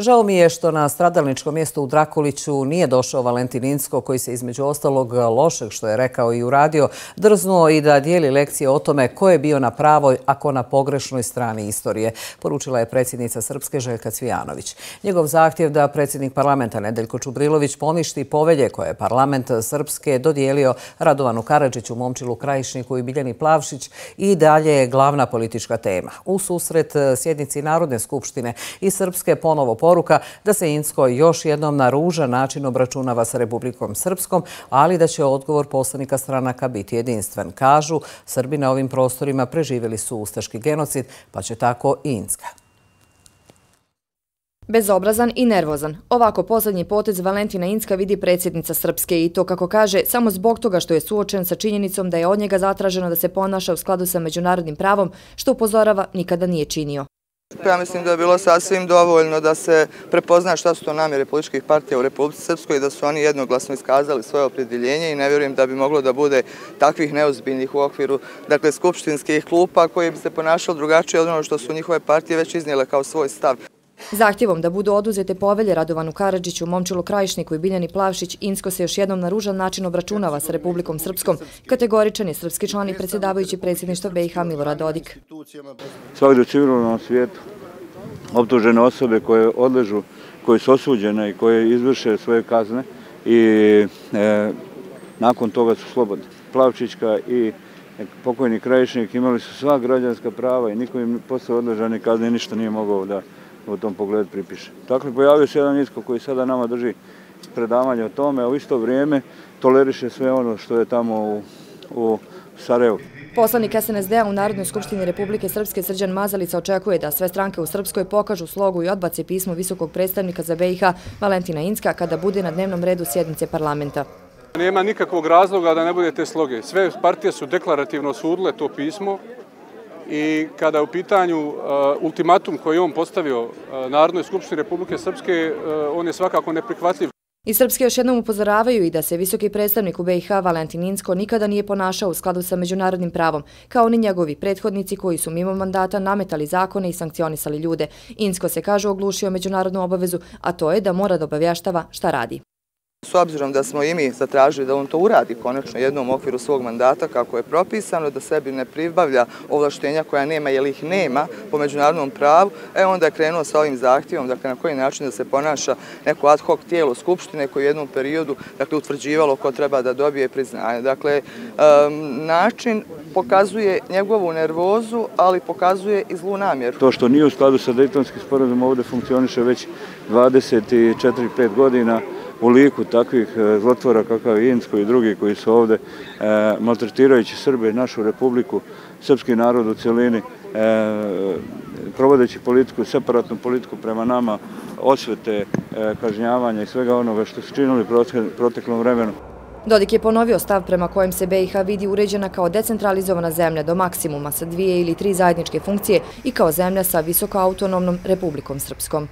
Žao mi je što na stradalničkom mjestu u Drakuliću nije došao Valentin Insko, koji se između ostalog lošeg, što je rekao i uradio, drznuo i da dijeli lekcije o tome ko je bio na pravoj, ako na pogrešnoj strani istorije, poručila je predsjednica Srpske Željka Cvijanović. Njegov zahtjev da predsjednik parlamenta Nedeljko Čubrilović poništi povelje koje je parlament Srpske dodijelio Radovanu Karadžiću, Momčilu Krajišniku i Biljani Plavšić i dalje je glavna politička tema. U susret sjednici Narodne skupštine i Srpske ponovo poruka da se Insko još jednom na ružan način obračunava sa Republikom Srpskom, ali da će odgovor poslanika stranaka biti jedinstven. Kažu, Srbi na ovim prostorima preživjeli su ustaški genocid, pa će tako i Inska. Bezobrazan i nervozan. Ovako poslednji potez Valentina Inska vidi predsjednica Srpske i to, kako kaže, samo zbog toga što je suočen sa činjenicom da je od njega zatraženo da se ponaša u skladu sa međunarodnim pravom, što upozorava nikada nije činio. Pa ja mislim da je bilo sasvim dovoljno da se prepozna šta su to namjere političkih partija u Republike Srpskoj i da su oni jednoglasno iskazali svoje opredjeljenje i ne vjerujem da bi moglo da bude takvih neozbiljnih u okviru dakle, skupštinskih klupa koji bi se ponašali drugačije od ono što su njihove partije već iznijele kao svoj stav. Zahtjevom da budu oduzete povelje Radovanu Karadžiću, Momčilu Krajišniku i Biljani Plavšić, Insko se još jednom na ružan način obračunava sa Republikom Srpskom. Kategoričan je srpski član i predsjedavajući predsjedništva BiH Milorad Dodik. Svakdje u civilnom svijetu optužene osobe koje odležu, koje su osuđene i koje izvrše svoje kazne i e, nakon toga su slobodne. Plavčićka i pokojni krajišnik imali su sva građanska prava i niko im posle odležane kazne ništa nije mogao da u tom pogledu pripiše. Dakle, pojavio se jedan isko koji sada nama drži predavanje o tome, a u isto vrijeme toleriše sve ono što je tamo u, u Sarajevu. Poslanik SNSD-a u Narodnoj skupštini Republike Srpske Srđan Mazalica očekuje da sve stranke u Srpskoj pokažu slogu i odbace pismo visokog predstavnika za BiH Valentina Inska kada bude na dnevnom redu sjednice parlamenta. Nema nikakvog razloga da ne bude te sloge. Sve partije su deklarativno sudile to pismo i kada je u pitanju e, ultimatum koji je on postavio e, Narodnoj skupštini Republike Srpske, e, on je svakako neprihvatljiv. I Srpske još jednom upozoravaju i da se visoki predstavnik u BiH Valentin Insko nikada nije ponašao u skladu sa međunarodnim pravom, kao ni njegovi prethodnici koji su mimo mandata nametali zakone i sankcionisali ljude. Insko se kaže oglušio međunarodnu obavezu, a to je da mora da obavještava šta radi. S obzirom da smo i mi zatražili da on to uradi konačno jednom okviru svog mandata kako je propisano, da sebi ne pribavlja ovlaštenja koja nema jer ih nema po međunarodnom pravu, e onda je krenuo sa ovim zahtjevom, dakle na koji način da se ponaša neko ad hoc tijelo Skupštine koji u jednom periodu dakle, utvrđivalo ko treba da dobije priznanje. Dakle, način pokazuje njegovu nervozu, ali pokazuje i zlu namjeru. To što nije u skladu sa Dejtonskim sporazumom ovdje funkcioniše već 24-5 godina, u liku takvih e, zlotvora kakav je Insko i drugi koji su ovde e, maltretirajući Srbe, našu republiku, srpski narod u cijelini, e, provodeći politiku, separatnu politiku prema nama, osvete, kažnjavanja i svega onoga što su činili proteklom vremenu. Dodik je ponovio stav prema kojem se BiH vidi uređena kao decentralizovana zemlja do maksimuma sa dvije ili tri zajedničke funkcije i kao zemlja sa visoko autonomnom Republikom Srpskom.